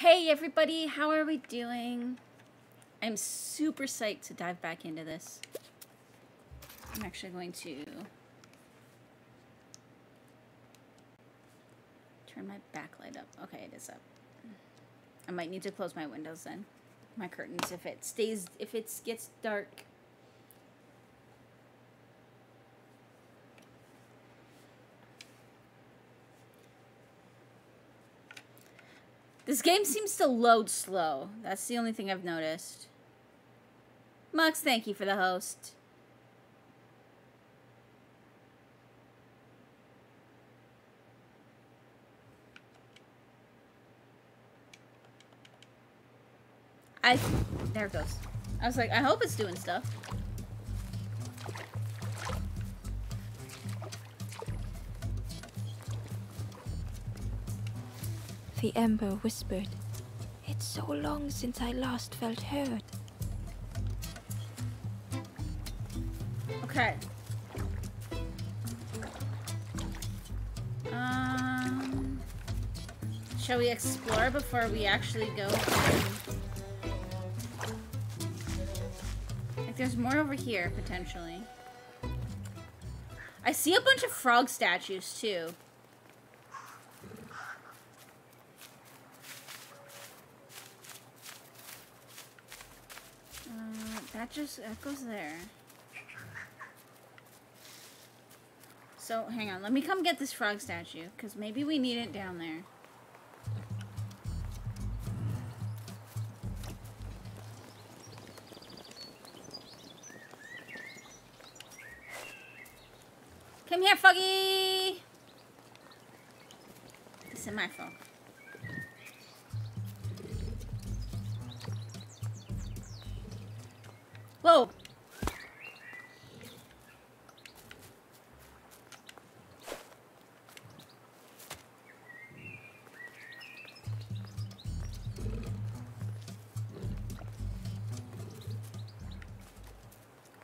Hey everybody, how are we doing? I'm super psyched to dive back into this. I'm actually going to turn my backlight up. Okay, it is up. I might need to close my windows then. My curtains if it stays if it gets dark. This game seems to load slow. That's the only thing I've noticed. Mux, thank you for the host. I... There it goes. I was like, I hope it's doing stuff. The Ember whispered, It's so long since I last felt heard. Okay. Um, shall we explore before we actually go? Like, there's more over here, potentially. I see a bunch of frog statues, too. Uh, just, goes there. So, hang on. Let me come get this frog statue, because maybe we need it down there. Come here, Foggy! This is my phone.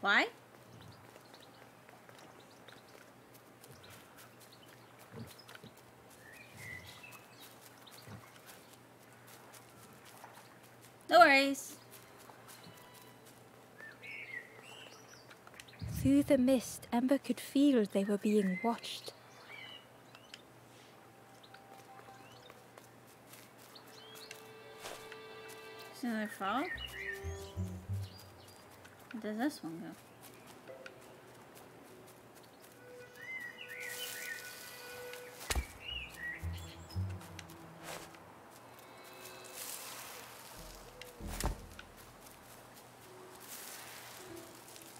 Why? No worries. Through the mist, Ember could feel they were being watched. Is another frog? Does this one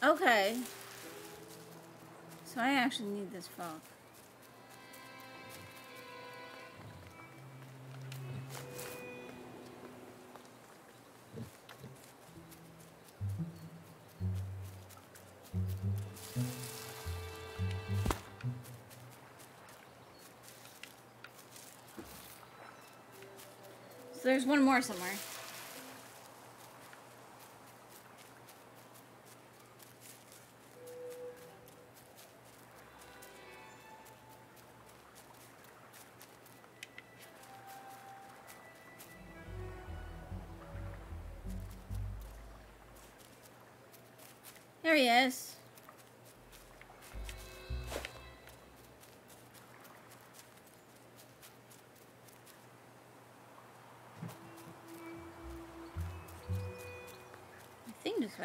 go? Okay. So I actually need this frog. There's one more somewhere.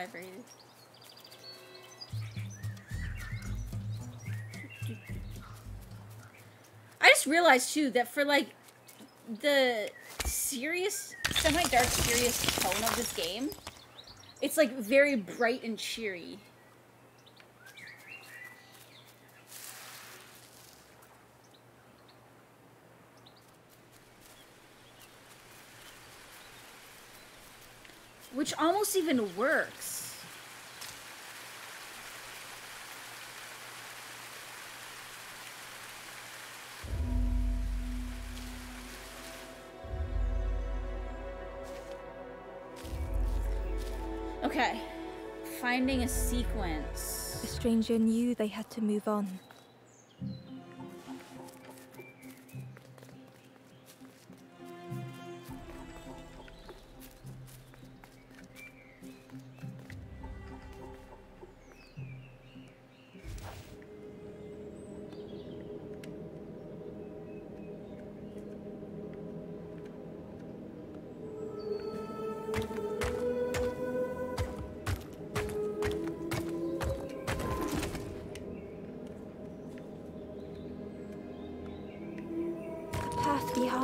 Vibrated. I just realized too that for like the serious, semi-dark, serious tone of this game, it's like very bright and cheery. Which almost even works. Okay. Finding a sequence. The stranger knew they had to move on.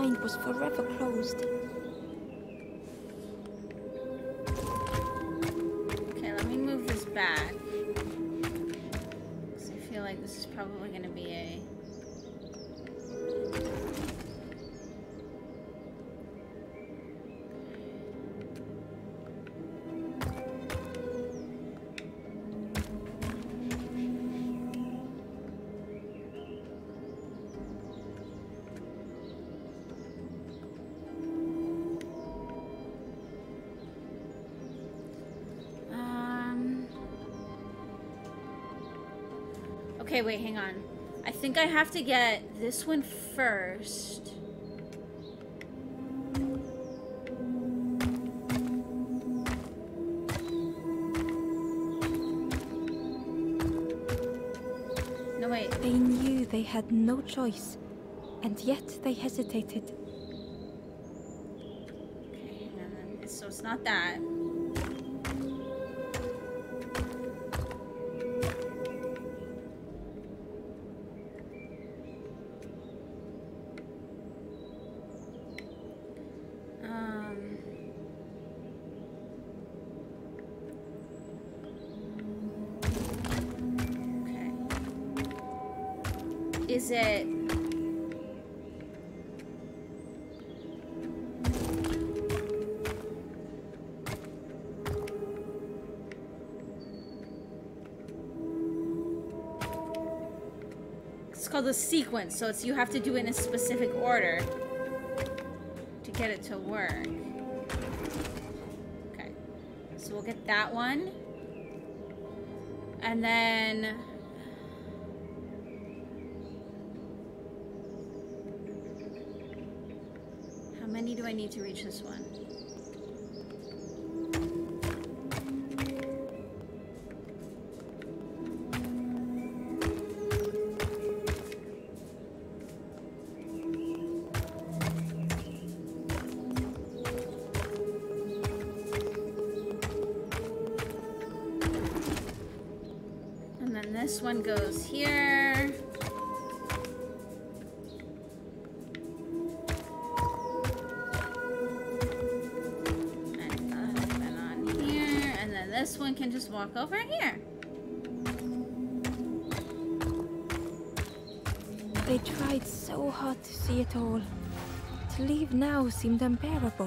mind was forever closed. Think I have to get this one first. No, wait. They knew they had no choice, and yet they hesitated. Okay, and so it's not that. Sequence, so it's you have to do it in a specific order to get it to work. Okay. So we'll get that one. And then How many do I need to reach this one? Walk over here. They tried so hard to see it all. To leave now seemed unbearable.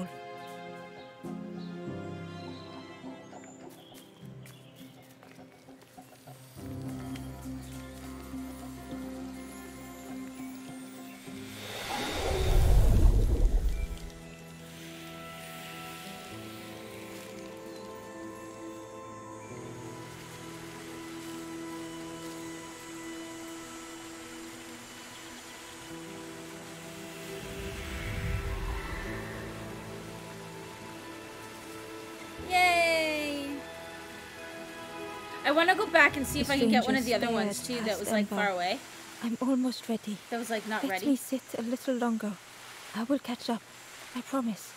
I want to go back and see if I can get one of the other ones too that was like far away. I'm almost ready. That was like not Let ready. me sit a little longer. I will catch up. I promise.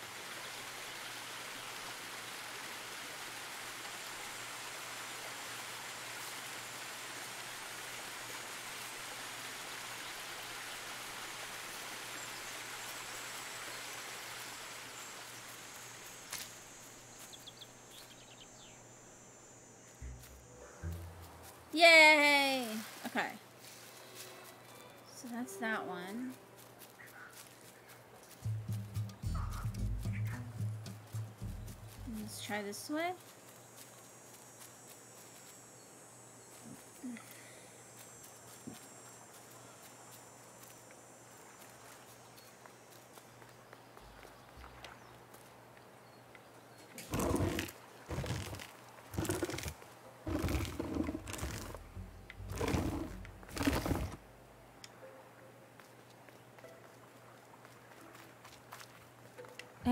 Yay! Okay. So that's that one. Let's try this way.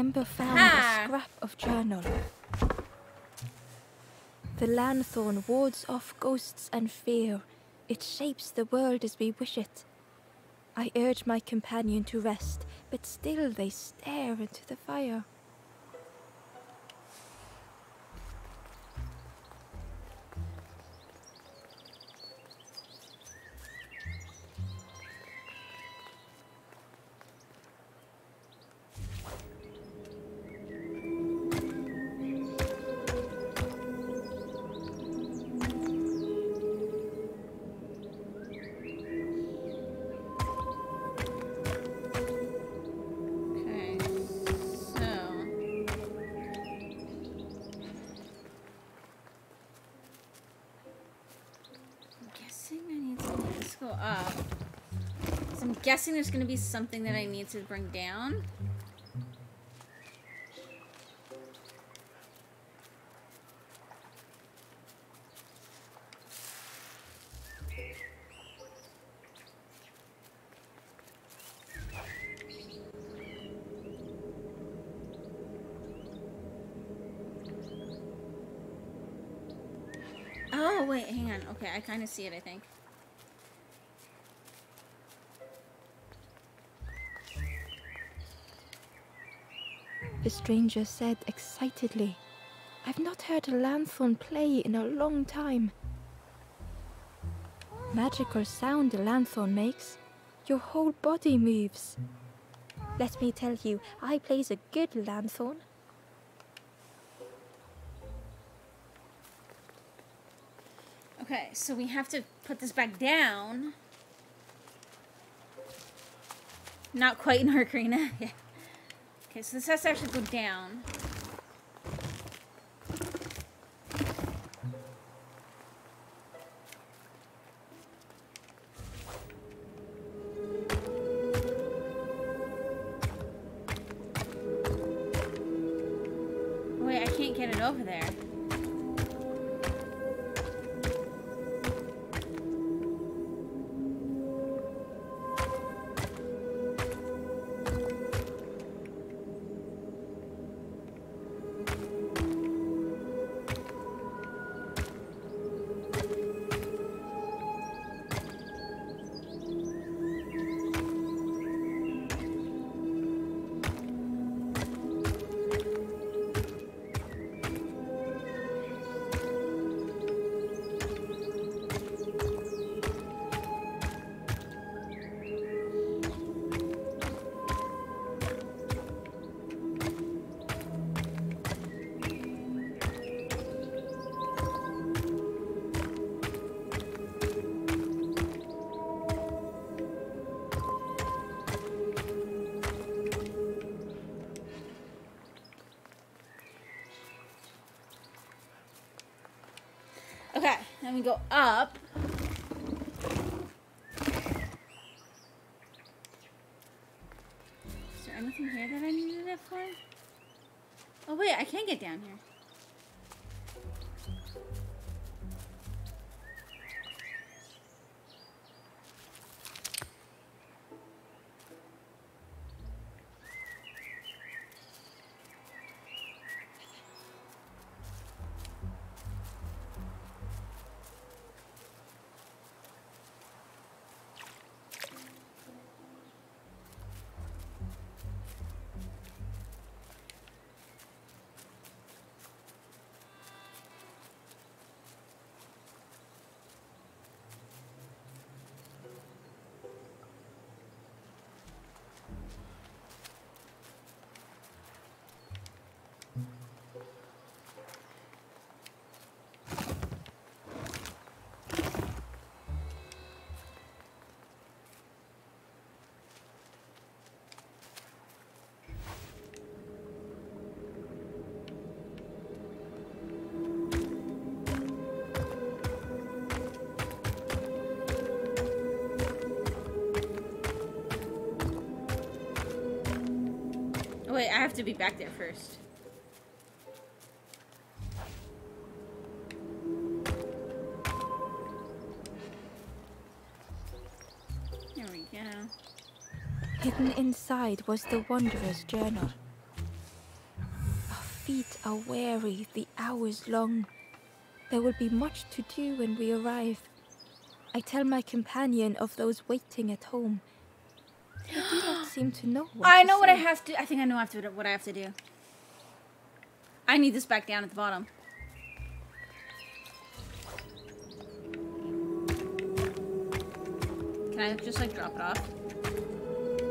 Ember found a scrap of journal. The lanthorn wards off ghosts and fear. It shapes the world as we wish it. I urge my companion to rest, but still they stare into the fire. Guessing there's gonna be something that I need to bring down. Oh, wait, hang on. Okay, I kind of see it, I think. The stranger said excitedly. I've not heard a lanthorn play in a long time. Magical sound a lanthorn makes. Your whole body moves. Let me tell you, I plays a good lanthorn. Okay, so we have to put this back down. Not quite in our yeah. Okay, so this has to actually go down. Then we go up. Is there anything here that I needed it for? Oh wait, I can't get down here. Have to be back there first. There we go. Hidden inside was the wanderer's journal. Our feet are weary, the hours long. There will be much to do when we arrive. I tell my companion of those waiting at home. They do not seem to know what I know what I have to. I think I know to, what I have to do. I need this back down at the bottom. Can I just like drop it off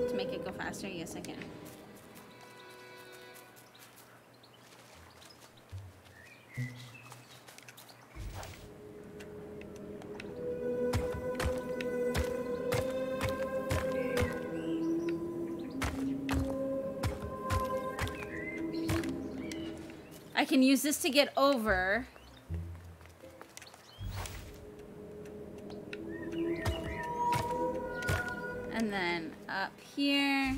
to make it go faster? Yes, I can. Use this to get over. And then up here.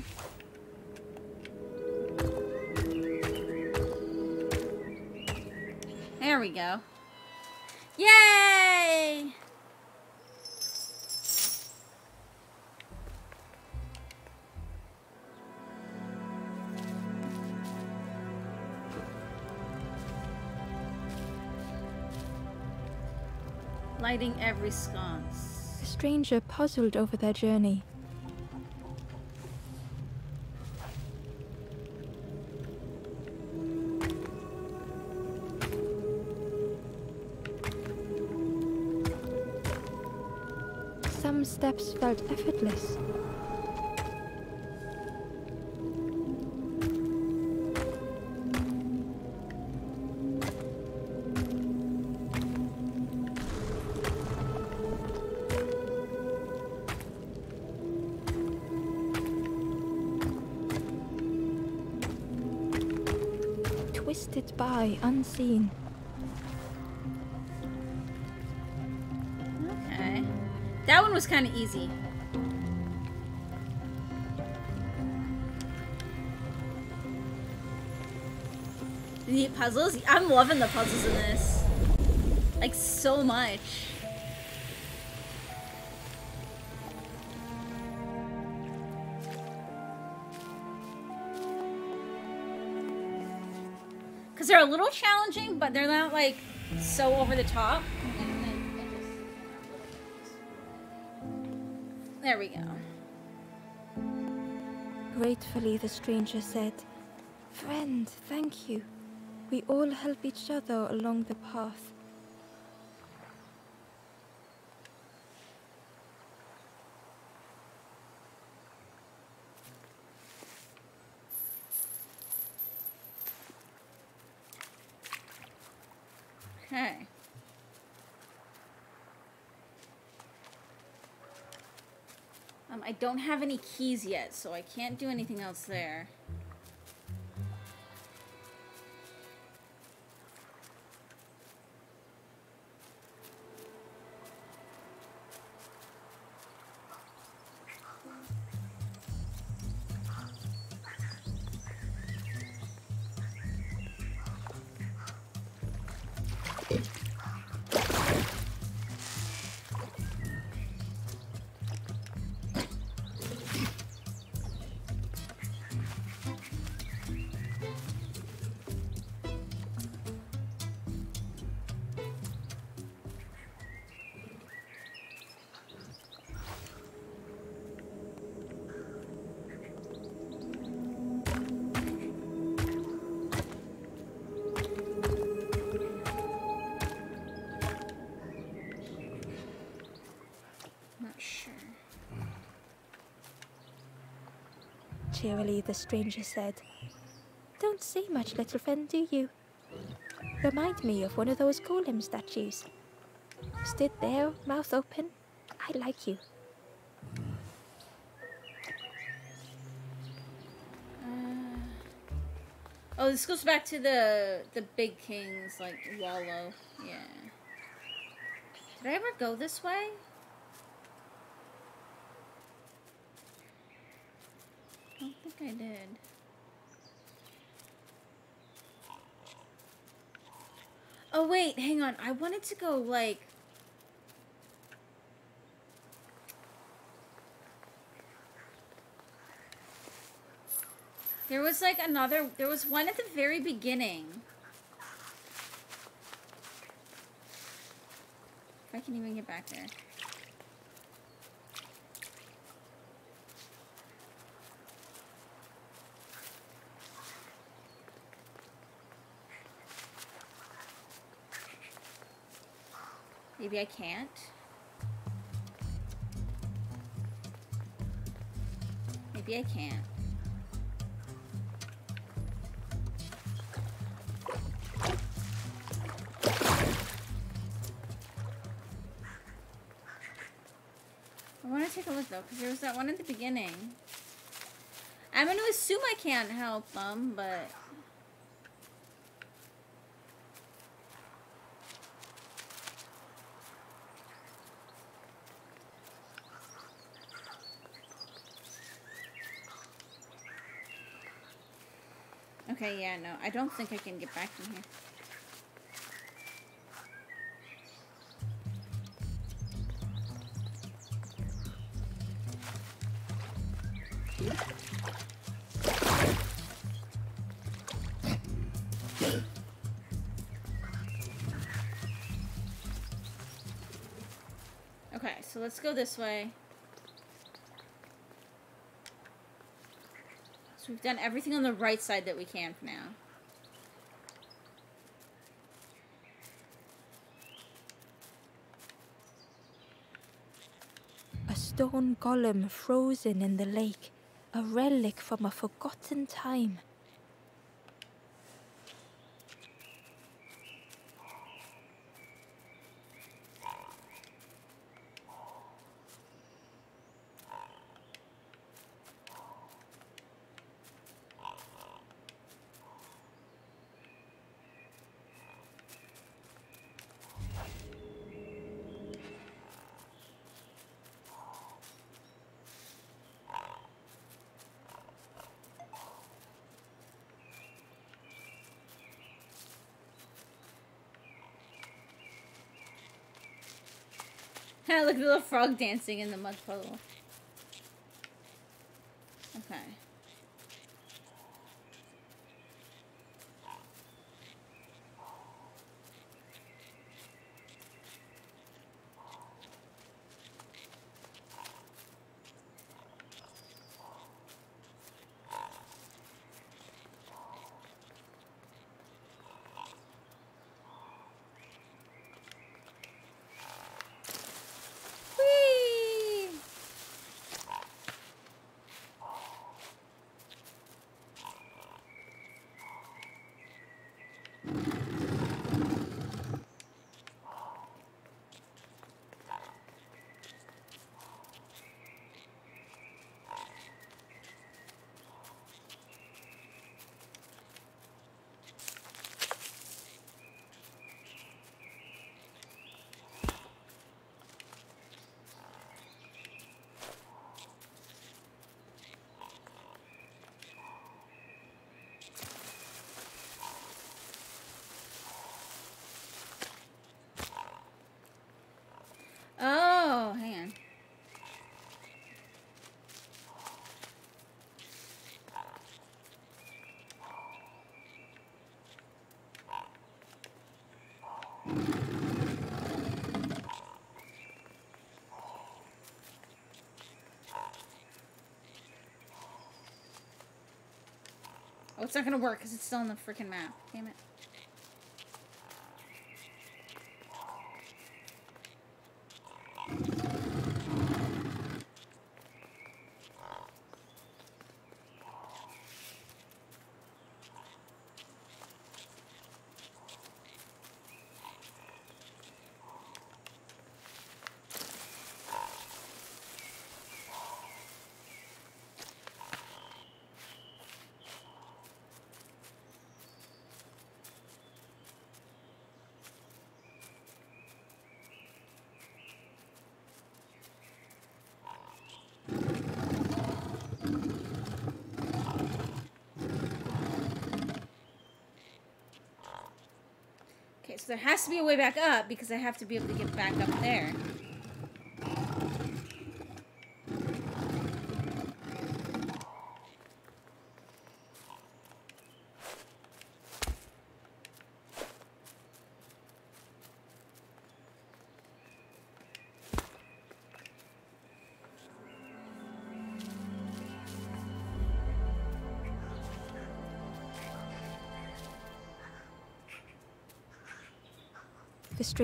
There we go. Yay! Lighting every sconce. The stranger puzzled over their journey. Some steps felt effortless. Twisted by unseen. Okay. That one was kind of easy. The puzzles? I'm loving the puzzles in this. Like, so much. They're a little challenging, but they're not, like, so over the top. There we go. Gratefully, the stranger said, Friend, thank you. We all help each other along the path. Okay. Um, I don't have any keys yet, so I can't do anything else there. Cheerily, the stranger said, Don't say much, little friend, do you? Remind me of one of those golem statues. Stood there, mouth open. I like you. Uh, oh, this goes back to the the big king's like wallow. Yeah. Did I ever go this way? I don't think I did. Oh wait, hang on. I wanted to go like There was like another there was one at the very beginning. If I can even get back there. Maybe I can't. Maybe I can't. I want to take a look though, because there was that one at the beginning. I'm going to assume I can't help them, but. Okay, yeah, no. I don't think I can get back in here. Okay, so let's go this way. We've done everything on the right side that we can for now. A stone golem frozen in the lake, a relic from a forgotten time. Look at the little frog dancing in the mud puddle. Okay. Whee! Oh, hang on. Oh, it's not gonna work because it's still on the freaking map. Damn it. Okay, so there has to be a way back up because I have to be able to get back up there.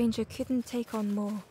Stranger couldn't take on more.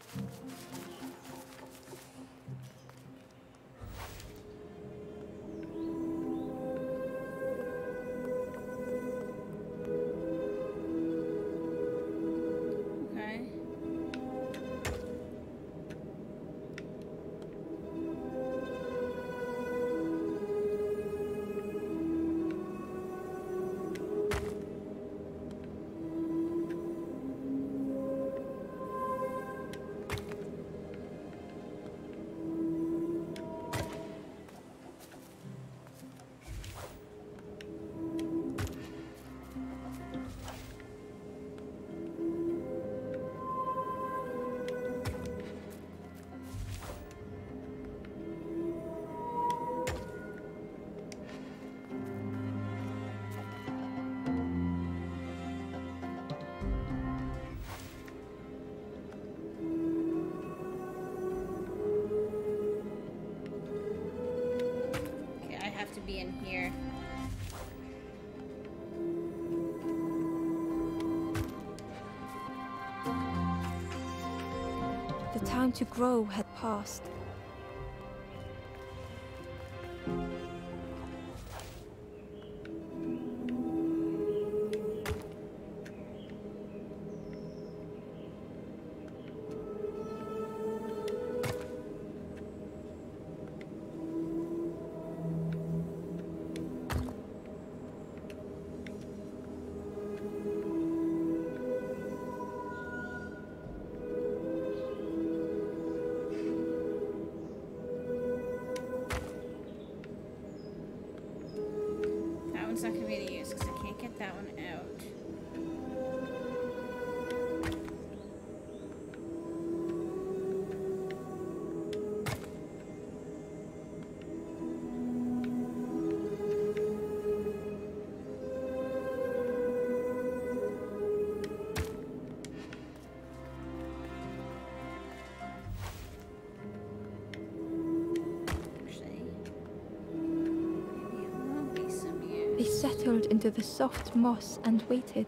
Here. The time to grow had passed. Settled into the soft moss and waited.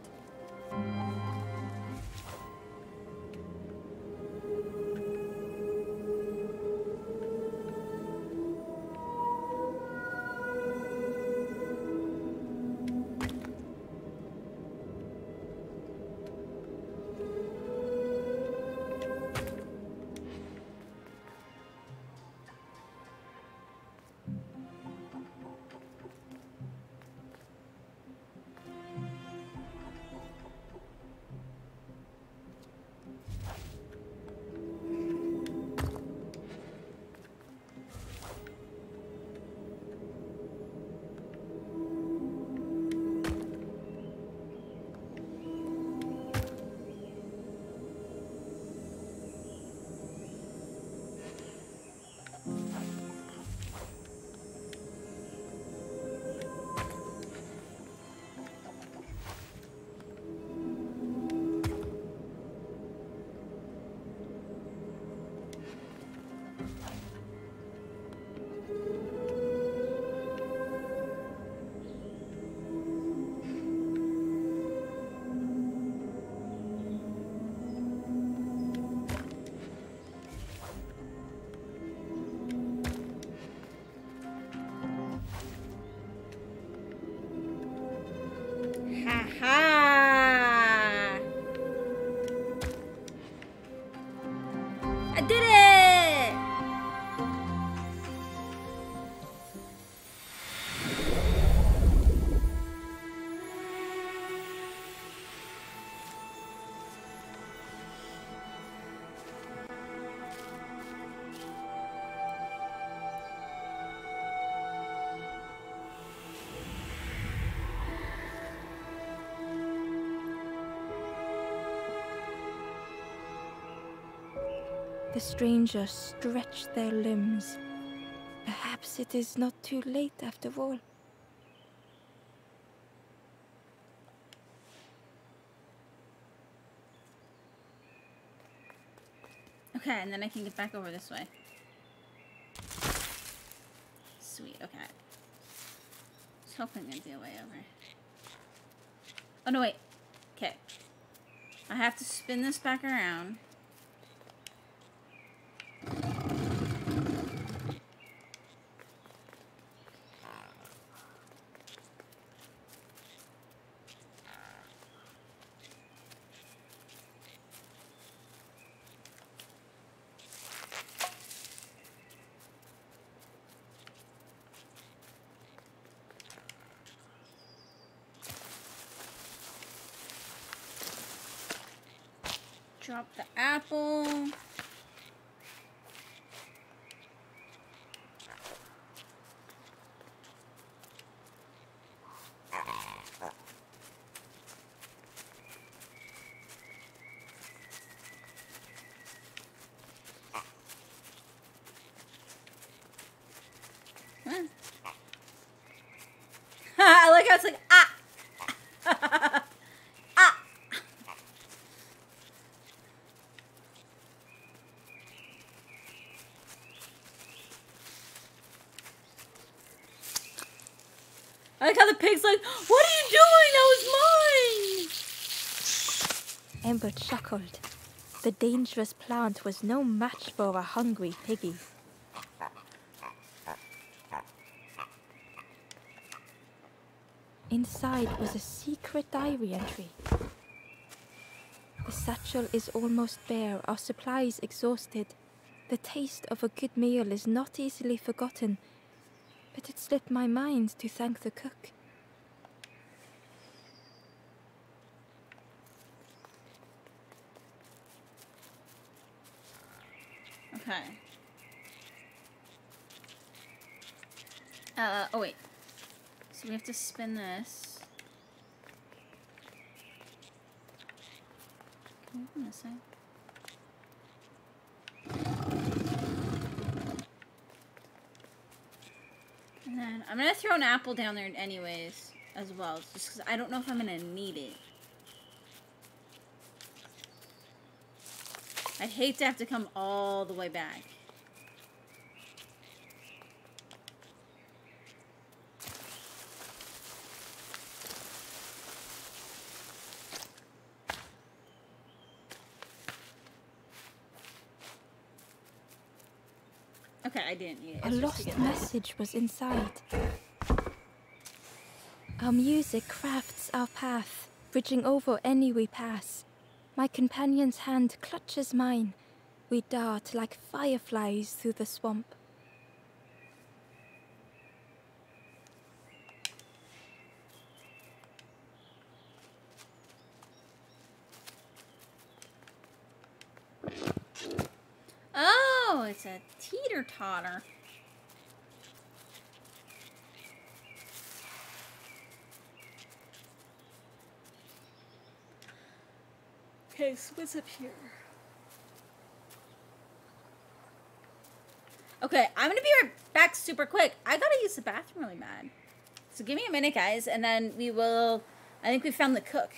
The strangers stretched their limbs. Perhaps it is not too late after all. Okay, and then I can get back over this way. Sweet, okay. I was hoping there'd be a way over. Oh, no, wait. Okay. I have to spin this back around. Drop the apple. Huh. I like how it's like, ah! ah! like how the pig's like, What are you doing? That was mine! Ember chuckled. The dangerous plant was no match for a hungry piggy. Inside was a secret diary entry. The satchel is almost bare, our supplies exhausted. The taste of a good meal is not easily forgotten, but it slipped my mind to thank the cook. Okay. Uh, oh wait. So we have to spin this. Can we open this thing? Then I'm gonna throw an apple down there anyways, as well, just because I don't know if I'm gonna need it. I'd hate to have to come all the way back. Okay, I didn't need it. A It's lost message was inside. Our music crafts our path, bridging over any we pass. My companion's hand clutches mine. We dart like fireflies through the swamp. Oh, it's a teeter totter. Okay, so what's up here? Okay, I'm gonna be right back super quick. I gotta use the bathroom really bad. So give me a minute, guys, and then we will. I think we found the cook.